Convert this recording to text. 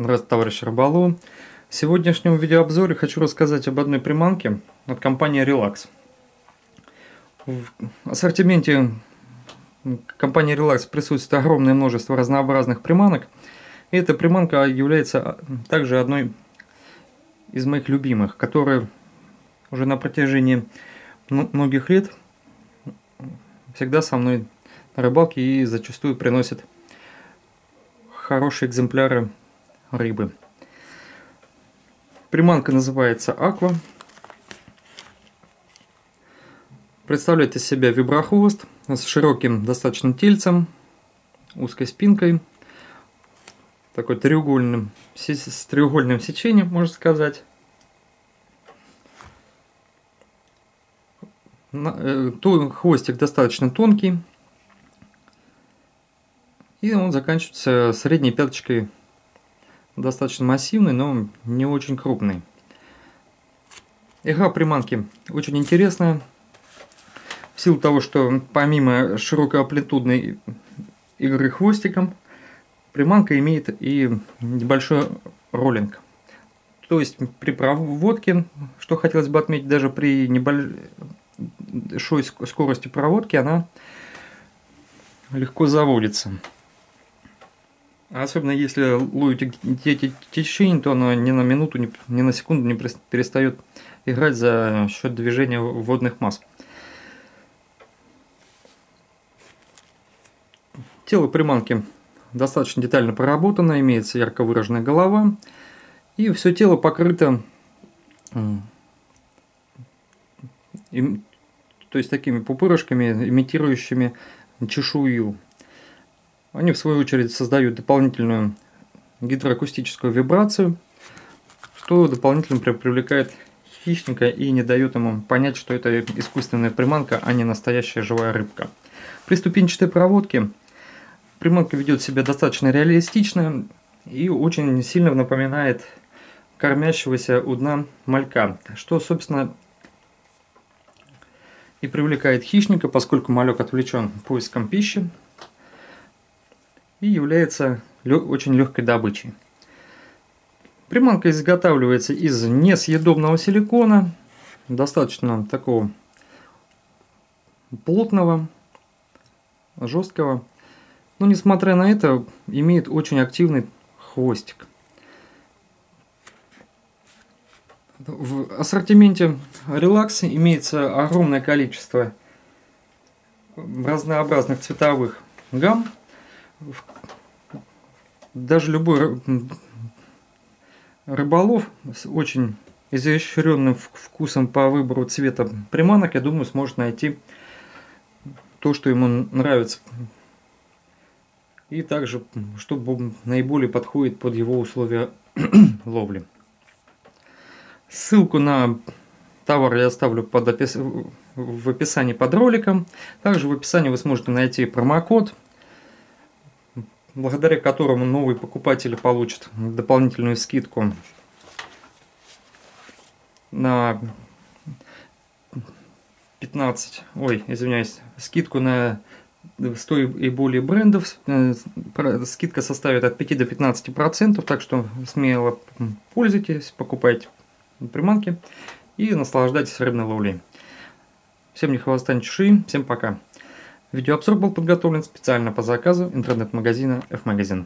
Здравствуйте, товарищ рыболов. В сегодняшнем видеообзоре хочу рассказать об одной приманке от компании Relax. В ассортименте компании Relax присутствует огромное множество разнообразных приманок. И эта приманка является также одной из моих любимых, которая уже на протяжении многих лет всегда со мной на рыбалке и зачастую приносит хорошие экземпляры рыбы. Приманка называется Аква. Представляет из себя виброхвост с широким достаточно тельцем, узкой спинкой, такой треугольным, с треугольным сечением, можно сказать. Э, хвостик достаточно тонкий. И он заканчивается средней пяточкой достаточно массивный, но не очень крупный. Игра приманки очень интересная. В силу того, что помимо широкоамплитудной игры хвостиком, приманка имеет и небольшой роллинг. То есть при проводке, что хотелось бы отметить, даже при небольшой скорости проводки она легко заводится. Особенно если ловите эти течения, то оно ни на минуту, ни на секунду не перестает играть за счет движения водных масс. Тело приманки достаточно детально проработано, имеется ярко выраженная голова. И все тело покрыто то есть такими пупырышками, имитирующими чешую. Они в свою очередь создают дополнительную гидроакустическую вибрацию, что дополнительно привлекает хищника и не дает ему понять, что это искусственная приманка, а не настоящая живая рыбка. При ступенчатой проводке приманка ведет себя достаточно реалистично и очень сильно напоминает кормящегося у дна малька, что, собственно, и привлекает хищника, поскольку малек отвлечен поиском пищи, и является очень легкой добычей. Приманка изготавливается из несъедобного силикона, достаточно такого плотного, жесткого. Но несмотря на это, имеет очень активный хвостик. В ассортименте Relax имеется огромное количество разнообразных цветовых гамм даже любой рыболов с очень изощренным вкусом по выбору цвета приманок, я думаю, сможет найти то, что ему нравится. И также, что наиболее подходит под его условия ловли. Ссылку на товар я оставлю под опис... в описании под роликом. Также в описании вы сможете найти промокод благодаря которому новый покупатель получит дополнительную скидку на 15, ой, извиняюсь, скидку на 100 и более брендов. Э, скидка составит от 5 до 15 процентов, так что смело пользуйтесь, покупайте приманки и наслаждайтесь рыбной ловлей. Всем не хвоста, не всем пока. Видеообзор был подготовлен специально по заказу интернет-магазина F-Magazine.